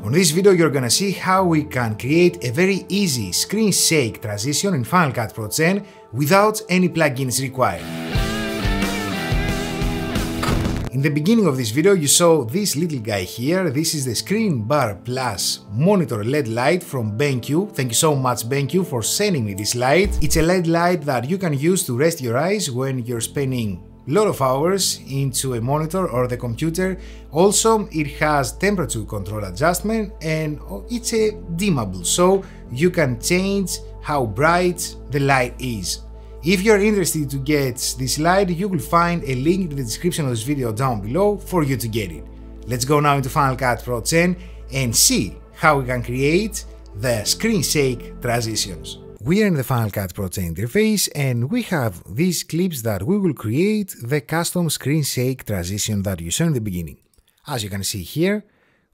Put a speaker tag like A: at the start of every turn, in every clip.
A: On this video you're gonna see how we can create a very easy screen shake transition in Final Cut Pro 10 without any plugins required. In the beginning of this video you saw this little guy here, this is the Screen Bar Plus monitor LED light from BenQ. Thank you so much BenQ for sending me this light. It's a LED light that you can use to rest your eyes when you're spending lot of hours into a monitor or the computer. Also, it has temperature control adjustment and oh, it's a dimmable, so you can change how bright the light is. If you're interested to get this light, you will find a link in the description of this video down below for you to get it. Let's go now into Final Cut Pro 10 and see how we can create the screen shake transitions. We are in the Final Cut Pro 10 interface and we have these clips that we will create the custom screen shake transition that you saw in the beginning. As you can see here,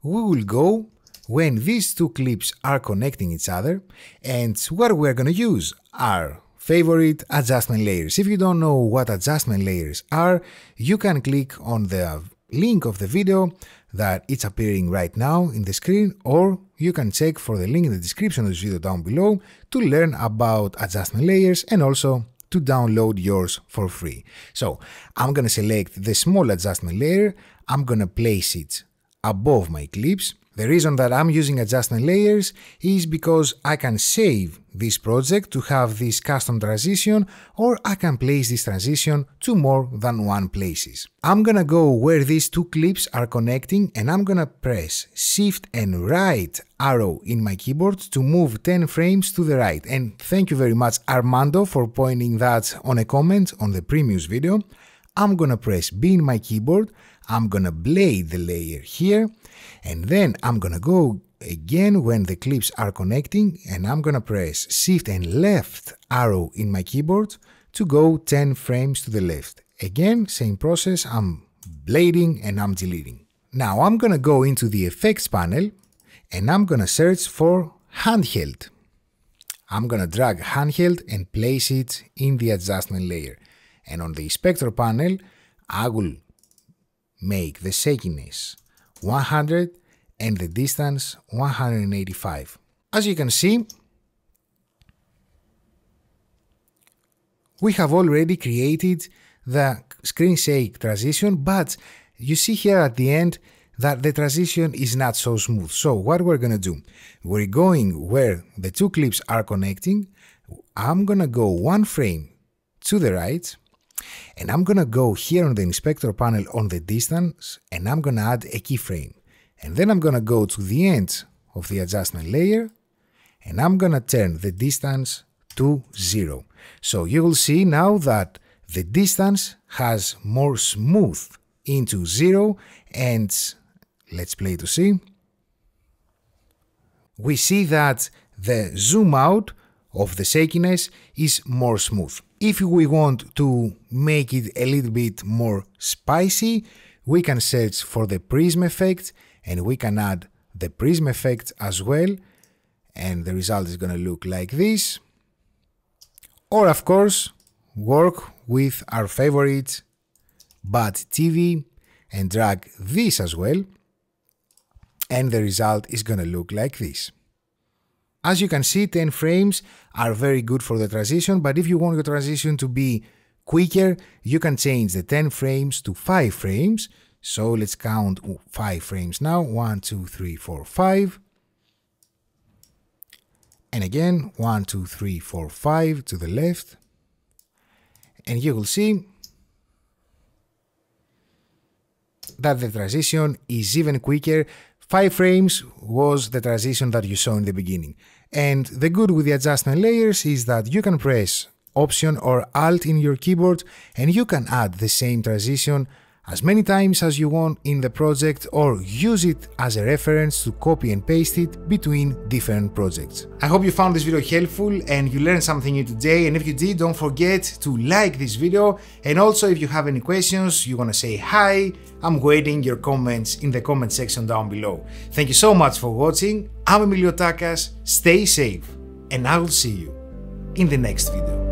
A: we will go when these two clips are connecting each other and what we're gonna use are favorite adjustment layers. If you don't know what adjustment layers are, you can click on the link of the video that it's appearing right now in the screen or you can check for the link in the description of this video down below to learn about adjustment layers and also to download yours for free. So I'm gonna select the small adjustment layer, I'm gonna place it above my clips the reason that I'm using adjustment layers is because I can save this project to have this custom transition or I can place this transition to more than one places. I'm gonna go where these two clips are connecting and I'm gonna press shift and right arrow in my keyboard to move 10 frames to the right and thank you very much Armando for pointing that on a comment on the previous video. I'm gonna press B in my keyboard, I'm gonna blade the layer here and then I'm gonna go again when the clips are connecting and I'm gonna press shift and left arrow in my keyboard to go 10 frames to the left. Again, same process, I'm blading and I'm deleting. Now I'm gonna go into the effects panel and I'm gonna search for handheld. I'm gonna drag handheld and place it in the adjustment layer. And on the inspector panel, I will make the shakiness 100 and the distance 185. As you can see, we have already created the screen shake transition, but you see here at the end that the transition is not so smooth. So what we're gonna do, we're going where the two clips are connecting. I'm gonna go one frame to the right, and I'm gonna go here on the inspector panel on the distance and I'm gonna add a keyframe. And then I'm gonna go to the end of the adjustment layer and I'm gonna turn the distance to zero. So you will see now that the distance has more smooth into zero and let's play to see. We see that the zoom out of the shakiness is more smooth. If we want to make it a little bit more spicy, we can search for the prism effect and we can add the prism effect as well and the result is going to look like this. Or of course, work with our favorite Bad TV and drag this as well and the result is going to look like this. As you can see, 10 frames are very good for the transition, but if you want your transition to be quicker, you can change the 10 frames to 5 frames. So let's count 5 frames now. 1, 2, 3, 4, 5. And again, 1, 2, 3, 4, 5 to the left. And you will see that the transition is even quicker 5 frames was the transition that you saw in the beginning. And the good with the adjustment layers is that you can press Option or Alt in your keyboard and you can add the same transition as many times as you want in the project or use it as a reference to copy and paste it between different projects. I hope you found this video helpful and you learned something new today and if you did don't forget to like this video and also if you have any questions, you want to say hi, I'm waiting your comments in the comment section down below. Thank you so much for watching, I'm Emilio Takas, stay safe and I will see you in the next video.